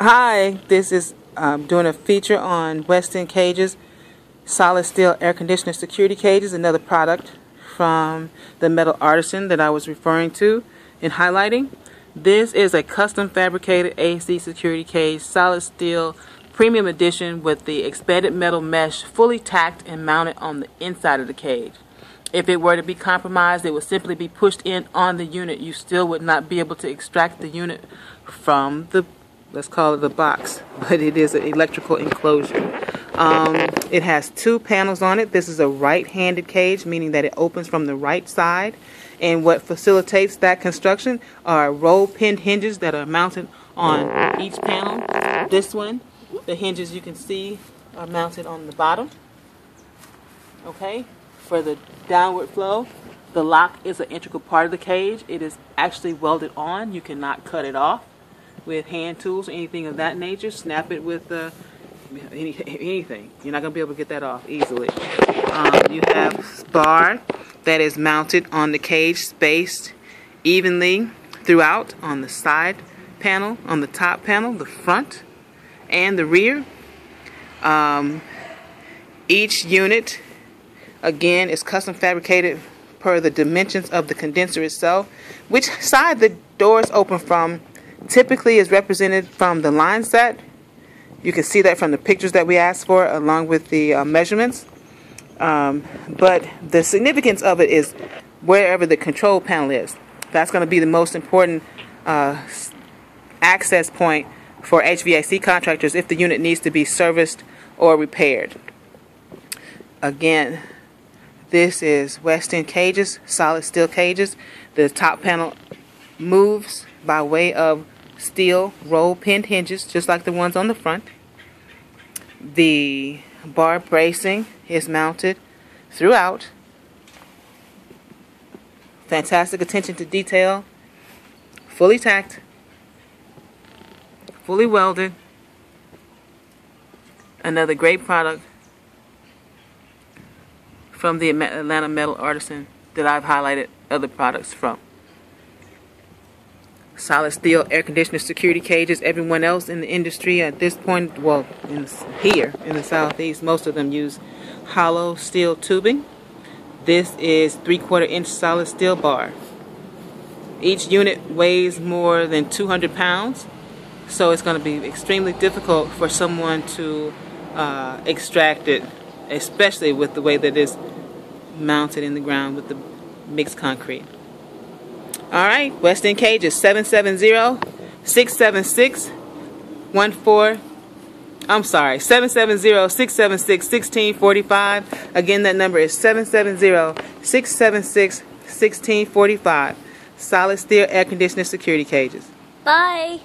Hi, this is um, doing a feature on West End Cages solid steel air conditioner security cages, another product from the metal artisan that I was referring to in highlighting. This is a custom fabricated AC security cage, solid steel premium edition with the expanded metal mesh fully tacked and mounted on the inside of the cage. If it were to be compromised, it would simply be pushed in on the unit. You still would not be able to extract the unit from the, let's call it the box, but it is an electrical enclosure. Um, it has two panels on it. This is a right-handed cage, meaning that it opens from the right side. And what facilitates that construction are roll pinned hinges that are mounted on each panel. This one, the hinges you can see are mounted on the bottom. Okay, for the downward flow. The lock is an integral part of the cage. It is actually welded on. You cannot cut it off with hand tools or anything of that nature. Snap it with the any, anything. You're not going to be able to get that off easily. Um, you have bar that is mounted on the cage, spaced evenly throughout on the side panel, on the top panel, the front, and the rear. Um, each unit, again, it's custom fabricated per the dimensions of the condenser itself. Which side the doors open from typically is represented from the line set. You can see that from the pictures that we asked for along with the uh, measurements. Um, but the significance of it is wherever the control panel is. That's going to be the most important uh, access point for HVAC contractors if the unit needs to be serviced or repaired. Again, this is West End cages, solid steel cages. The top panel moves by way of steel roll pinned hinges, just like the ones on the front. The bar bracing is mounted throughout. Fantastic attention to detail. Fully tacked. Fully welded. Another great product from the Atlanta Metal Artisan that I've highlighted other products from. Solid steel air conditioner security cages. Everyone else in the industry at this point, well, in, here in the southeast, most of them use hollow steel tubing. This is three quarter inch solid steel bar. Each unit weighs more than 200 pounds, so it's going to be extremely difficult for someone to uh, extract it, especially with the way that it's mounted in the ground with the mixed concrete. All right, West End Cage is 770-676-14. I'm sorry, 770-676-1645. Again, that number is 770-676-1645. Solid steel air conditioner security cages. Bye.